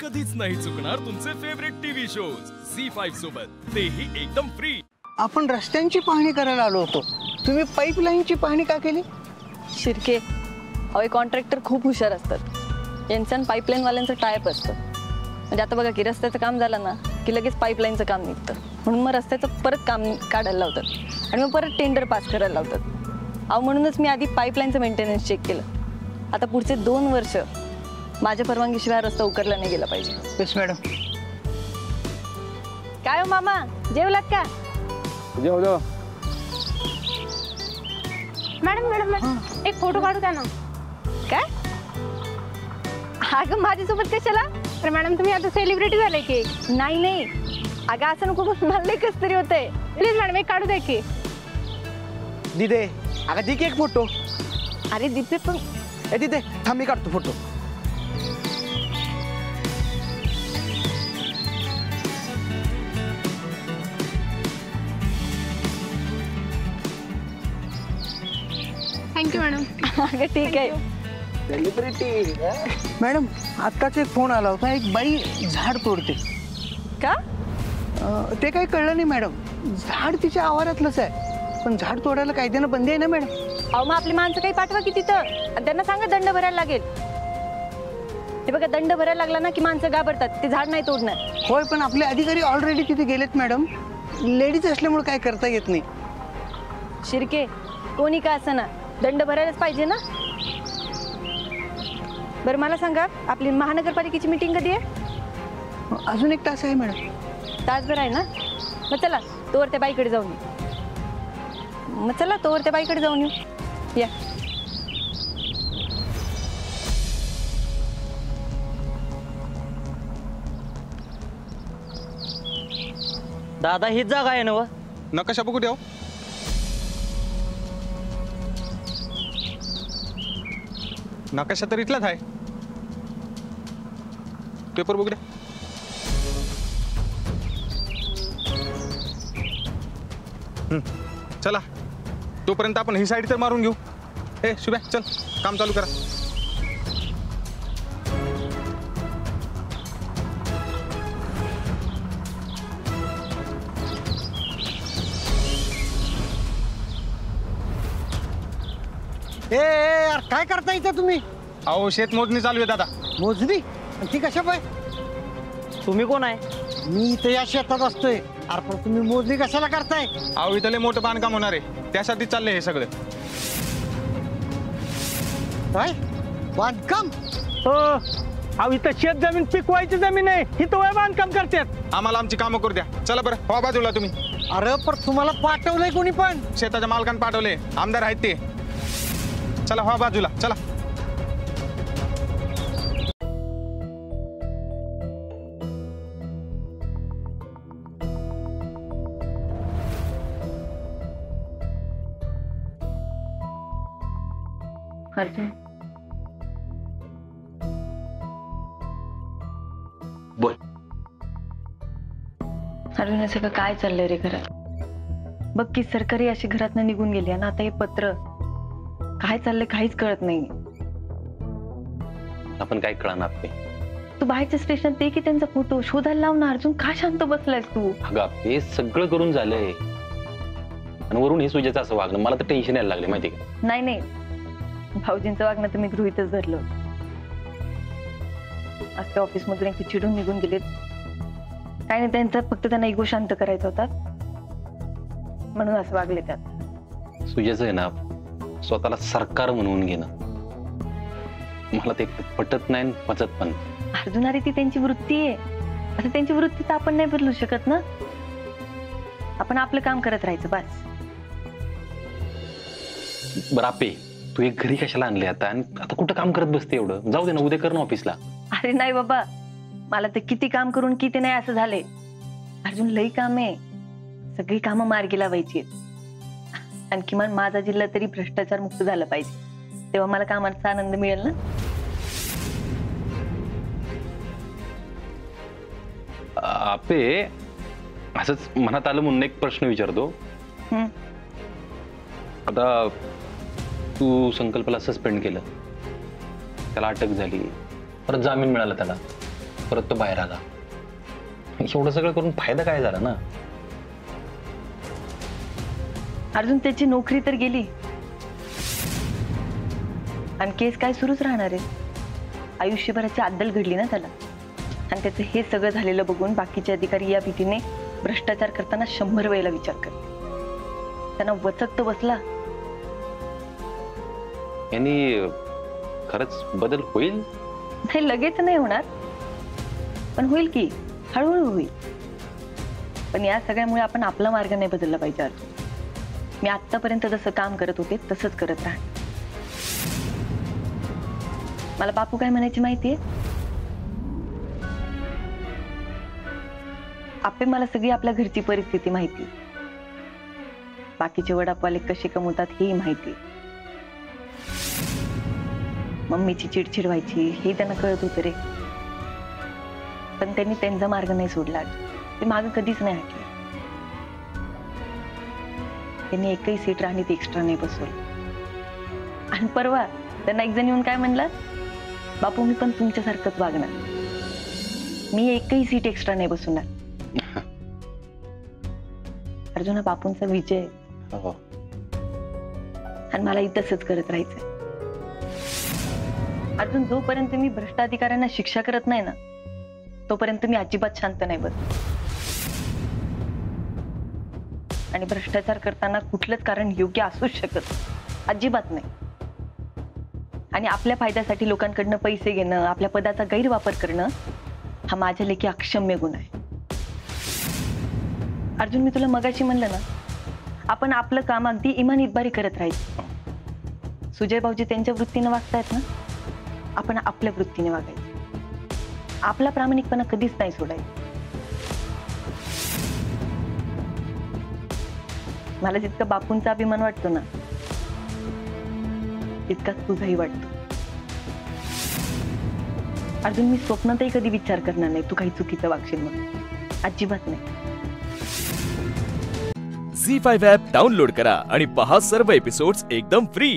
कधीच नाही चुकणार तुमचे favourite TV shows Zee five सोबत. तेही एकदम फ्री आपण रस्त्यांची पाहणी करायला आलो होतो. तुम्ही पाईपलाईनची पाहणी का केली? शिर्के हवे कॉन्ट्रॅक्टर खूप हुशार असतात. यांचं पाईपलाईनवाल्यांचं टायप असतं. म्हणजे आता बघा की रस्त्याचं काम झालं ना की लगेच पाईपलाईनचं काम निघतं. म्हणून मग रस्त्याचं परत काम काढायला लावतात. आणि मग परत टेंडर पास करायला लावतात. अहो म्हणूनच मी आधी पाईपलाईनचं मेंटेनन्स चेक केलं. आता पुढचे दोन वर्ष माझ्या परवानगीशिवाय रस्ता उकरला नाही गेला पाहिजे. Yes madam. काय हो मामा? जेवलात का? जेव जेव. मॅडम मॅडम मॅडम एक फ़ोटो काढू द्या ना. काय? अगं माझ्यासोबत कशाला? तर मॅडम तुम्ही आता सेलिब्रिटी झाले की. नाही नाही. अगं असं नको मला कस तरी होतंय. प्लीज़ मॅडम एक काढू द्या की. दिदे. अगं दे की एक फ़ोटो. अरे दीपे पण ए दिदे थांब मी काढतो फ़ोटो. Thank you madam. अगं ठीक आहे. मॅडम आत्ताच एक फोन आला होता एक बाई झाड तोडते. का? अं, ते काही कळलं नाही मॅडम. झाड तिच्या आवारातलंच आहे. पण झाड तोडायला कायद्यानं बंदी आहे ना मॅडम? अहो मग आपली माणसं काही पाठवा की तिथं. आणि त्यांना सांगा दंड भरायला लागेल. हे बघा दंड भरायला लागला ना की माणसं घाबरतात. ते झाड नाही तोडणार. होय पण आपले अधिकारी ऑलरेडी तिथे गेलेत मॅडम. लेडीज असल्यामुळे काय करता येत नाही. शिरके कोणी का असं ना? दंड भरायलाच पाहिजे ना? बरं मला सांगा आपली महानगरपालिकेची मीटिंग कधी आहे? अजून एक तास आहे मॅडम. तासभर आहे ना? मग चला तोवर त्या बाईकडे जाऊन येऊ. मग चला तोवर त्या बाईकडे जाऊन येऊ. या. दादा हीच जागा आहे ना व? नकाशा बघू द्या नकाशा तर इथलाच आहे. पेपर बघू चला. तोपर्यंत आपण ही साईड तर मारून घेऊ. हे शुभ्या चल काम चालू करा. ए ए, यार काय करता इथं तुम्ही? अहो शेत मोजणी चालू आहे दादा. मोजणी? आणि ती कशा पाय? तुम्ही कोण आहे? मी इथं या शेतात असतोय. अरे पण तुम्ही मोजणी कशाला करताय? अहो इथं लय मोठं बांधकाम होणार आहे. त्यासाठी चाललंय हे सगळं. काय? बांधकाम? हो. अहो इथं शेत जमीन पिकवायची जमीन आहे. इथं वय बांधकाम करतात. आम्हाला आमची कामं करू द्या. चला बरं हो बाजूला तुम्ही. अरे पण तुम्हाला पाठवलंय कोणी पण? शेताच्या मालकान पाठवले आमदार आहेत ते. चला हो बाजूला चला. अर्जुन. बोल. अर्जुन हे सगळं काय चाललंय रे घरात? बघ की सरकारी अशी घरातनं निघून गेली आणि आता हे पत्र काय चाललंय काहीच कळत नाही आपण काय कळणार ते तू बाहेरच्या स्टेशन ते की त्यांचा फोटो शोधायला लाव ना अर्जुन का शांत बसलायस तू? अगं हे सगळं करून झालंय. आणि वरून हे सुजेचं असं वागणं मला तर टेन्शन यायला लागले माहिती का? नाही नाही. भाऊजींचं वागणं तर मी गृहितच धरलं. आज ते ऑफिस मधून एक चिडून निघून गेलेत. काही नाही त्यांचा फक्त त्यांना इगो शांत करायचा होता. म्हणून असं वागले त्यात. सुजेचं आहे ना स्वतःला सरकार म्हणवून घेणं. मला ते पटत नाही पचत पण नाही. अर्जुन अरे ती त्यांची वृत्ती आहे. आता त्यांची वृत्ती तर आपण नाही बदलू शकत ना? आपण आपलं काम करत राहायचं बस. बरं आपे तू एक घरी कशाला आणले आता? आणि आता कुठं काम करत बसते एवढं? जाऊ दे ना उद्या कर ना ऑफिसला अरे नाही बाबा. मला तर किती काम करून किती नाही असं झालंय. अर्जुन लई काम. आहे सगळी कामं मार्गी लावायची आहेत आणि किमान माझा जिल्हा तरी भ्रष्टाचार मुक्त झाला पाहिजे. तेव्हा मला कामाचा आनंद मिळेल ना? आपे असंच मनात आलं म्हणून एक प्रश्न विचारतो. आता तू संकल्पाला सस्पेंड केलं. त्याला अटक झाली. परत जामीन मिळाला त्याला. परत तो बाहेर आला. एवढं सगळं करून फायदा काय झाला ना? अर्जुन त्याची नोकरी तर गेली. आणि केस काय सुरूच राहणार आहे. आयुष्यभराची अद्दल घडली ना त्याला. आणि त्याचं हे सगळं झालेलं बघून बाकीचे अधिकारी या भीतीने भ्रष्टाचार करताना शंभर वेळेला विचार करते त्यांना वचक तर बसला. यांनी खरंच बदल होईल? नाही लगेच नाही होणार. पण होईल की हळूहळू होईल. पण या सगळ्यामुळे आपण आपला मार्ग नाही बदलला पाहिजे अर्जुन. मी आतापर्यंत जसं काम करत होते तसंच करत राहणार मला बापू काय म्हणायची माहितीये आपे मला सगळी आपल्या घरची परिस्थिती माहिती बाकीचे वडापाले कसे कमवतात हेही माहिती मम्मीची चिडचिड व्हायची हे त्यांना कळत होतं रे. पण त्यांनी त्यांचा मार्ग नाही सोडला. ते माग कधीच नाही हटले. त्यांनी एकही सीट राहणीत एक्स्ट्रा नाही बसवलं. आणि परवा त्यांना एक जण येऊन काय म्हणला? बापू मी पण तुमच्यासारखंच वागणार. मी एकही सीट एक्स्ट्रा नाही बसवणार. अर्जुना बापूंचा विजय. हो. आणि मलाही तसंच करत राहायचंय. अजून जोपर्यंत मी भ्रष्ट अधिकाऱ्यांना शिक्षा करत नाही ना तोपर्यंत मी अजिबात शांत नाही बस आणि भ्रष्टाचार करताना कुठलंच कारण योग्य असूच शकत अजिबात नाही. आणि आपल्या फायद्यासाठी लोकांकडनं पैसे घेणं, आपल्या पदाचा गैरवापर करणं, हा माझ्या लेखी अक्षम्य गुण आहे. अर्जुन, मी तुला मगाशी म्हणलं ना, आपण आपलं काम अगदी इमान इतबारी करत राहायचं सुजय भाऊजी त्यांच्या वृत्तीनं वागतायत ना? आपण आपल्या वृत्तीने वागायचं. आपला प्रामाणिकपणा कधीच नाही सोडायचा. मला जितका बापूंचा अभिमान वाटतो ना तितकाच तुझाही वाटतो. अजून मी स्वप्नातही कधी विचार करणार नाही तू काही चुकीचं वागशील म्हणून. अजिबात नाही. झी फाईव्ह ॲप डाउनलोड करा आणि पहा सर्व एपिसोड्स एकदम फ्री